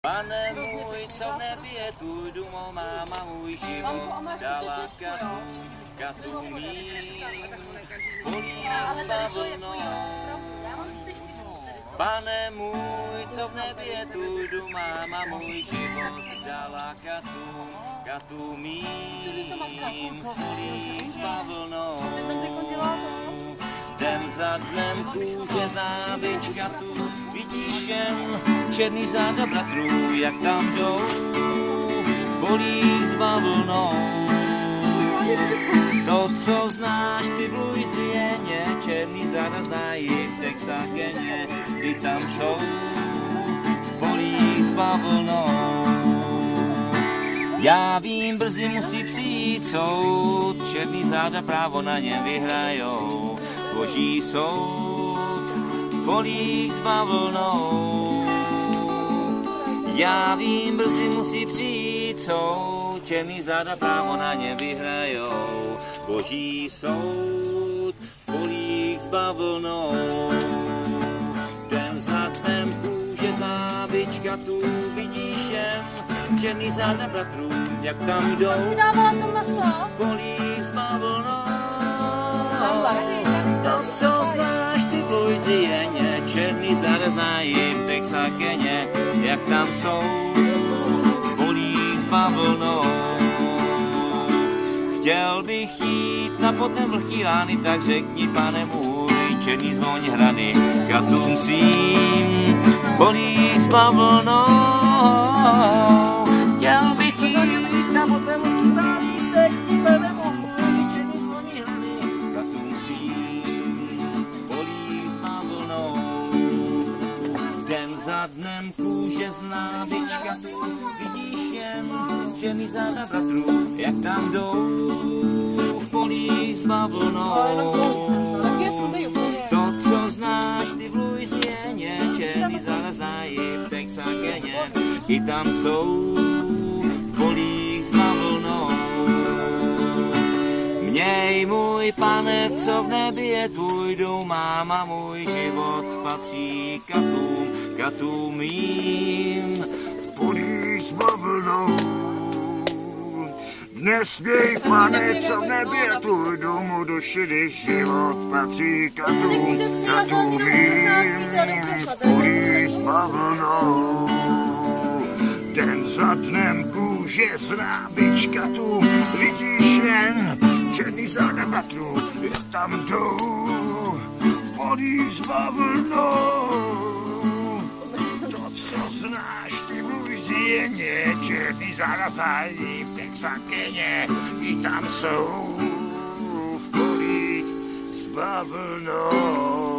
Pane můj, co v nebi je tvůj dům, máma můj život dala katu, katu mým, polí s bavlnou. Pane můj, co v nebi je tvůj dům, máma můj život dala katu, katu mým, polí s bavlnou. Za dnem kůže závička tu, vidíš jen černý záda bratrů, jak tam jdou, bolí s bavlnou. To, co znáš ty v Louisieně, černý záda znají v Texakeně, i tam jsou, bolí s bavlnou. Já vím, brzy musí přijít soud, černý záda právo na ně vyhrajou. Boží soud v polích s bavlnou. Já vím, brzy musí přijít soud, černý záda právo na ně vyhrajou. Boží soud v polích s bavlnou. Den za dnem kůže závička tu vidíš jen černý záda bratrů, jak tam jdou. Si dávala to maso? V polích černý záda znají v Texakeně, jak tam jsou polí s bavlnou. Chtěl bych jít na potem vlhký lány, tak řekni, pane můj, černý zvoň hrany, katům svým polí s bavlnou. Za dnem kůže zná vyčka, vidíš jen černý záda bratrů, jak tam jdou v polí s bavlnou. To, co znáš ty v Louisieně, černý záda znají v Texakeně, i tam jsou v polích Měj můj pane, co v nebi je tvůj dům, máma můj život patří katům, katům mým. polí s bavlnou. Dnes měj, pane, co v nebi je tvůj domů, duši, když život patří katům, katům mým, polí s bavlnou. Den za dnem kůže z nábyčka tu vidíš jen černý záda batrů, jak tam jdou, polí s. To, co znáš ty v Louisieně, černý zárazají v Texakeně, i tam jsou polích s bavlnou.